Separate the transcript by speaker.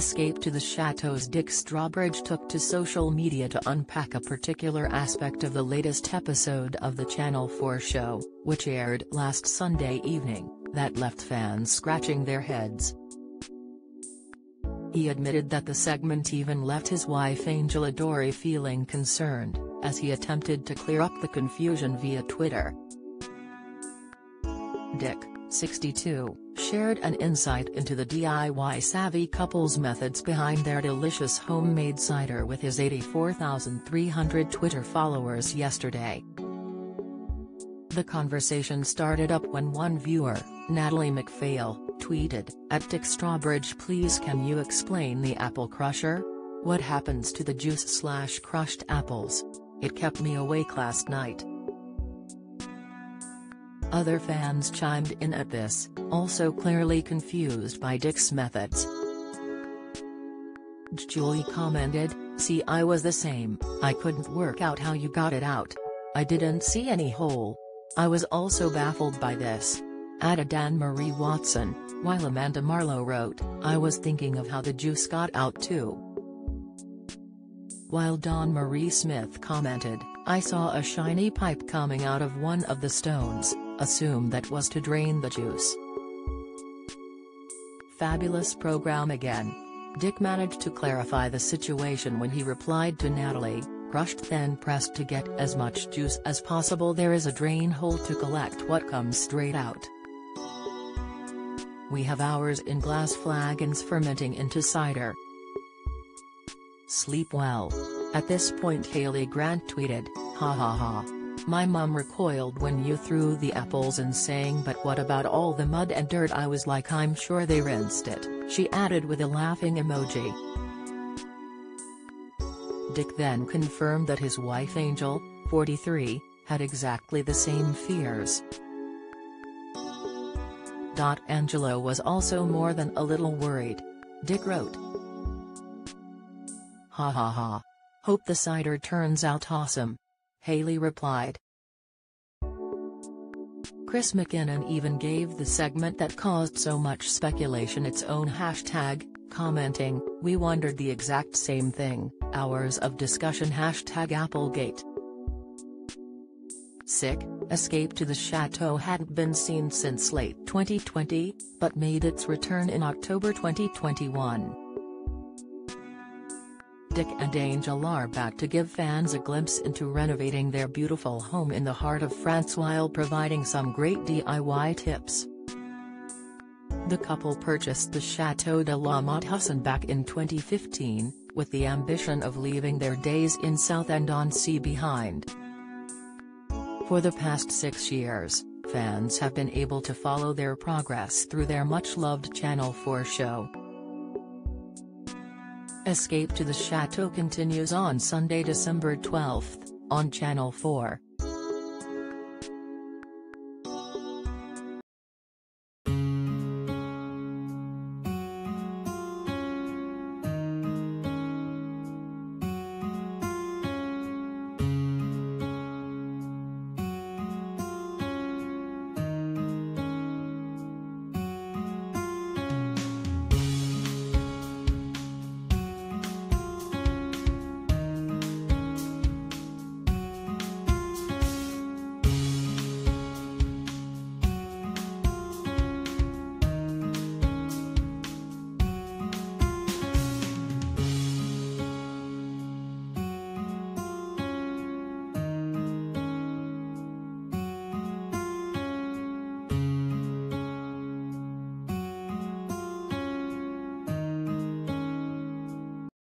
Speaker 1: Escape to the Chateau's Dick Strawbridge took to social media to unpack a particular aspect of the latest episode of the Channel 4 show, which aired last Sunday evening, that left fans scratching their heads. He admitted that the segment even left his wife Angel Adoree feeling concerned, as he attempted to clear up the confusion via Twitter. Dick, 62, shared an insight into the DIY-savvy couple's methods behind their delicious homemade cider with his 84,300 Twitter followers yesterday. The conversation started up when one viewer, Natalie McPhail, tweeted, At Dick Strawbridge please can you explain the apple crusher? What happens to the juice slash crushed apples? It kept me awake last night. Other fans chimed in at this, also clearly confused by Dick's methods. Julie commented, see I was the same, I couldn't work out how you got it out. I didn't see any hole. I was also baffled by this. Added Anne-Marie Watson, while Amanda Marlowe wrote, I was thinking of how the juice got out too. While Don Marie Smith commented, I saw a shiny pipe coming out of one of the stones, assume that was to drain the juice. Fabulous program again. Dick managed to clarify the situation when he replied to Natalie, crushed then pressed to get as much juice as possible there is a drain hole to collect what comes straight out. We have ours in glass flagons fermenting into cider. Sleep well. At this point Haley Grant tweeted, ha ha ha. My mom recoiled when you threw the apples and saying but what about all the mud and dirt I was like I'm sure they rinsed it, she added with a laughing emoji. Dick then confirmed that his wife Angel, 43, had exactly the same fears. Angelo was also more than a little worried. Dick wrote. Ha ha ha. Hope the cider turns out awesome. Haley replied. Chris McKinnon even gave the segment that caused so much speculation its own hashtag, commenting, We wondered the exact same thing, hours of discussion hashtag Applegate. Sick, Escape to the Chateau hadn't been seen since late 2020, but made its return in October 2021. And Angel are back to give fans a glimpse into renovating their beautiful home in the heart of France while providing some great DIY tips. The couple purchased the Chateau de la Motte Husson back in 2015, with the ambition of leaving their days in Southend-on-Sea behind. For the past six years, fans have been able to follow their progress through their much-loved Channel 4 show. Escape to the Chateau continues on Sunday, December 12, on Channel 4.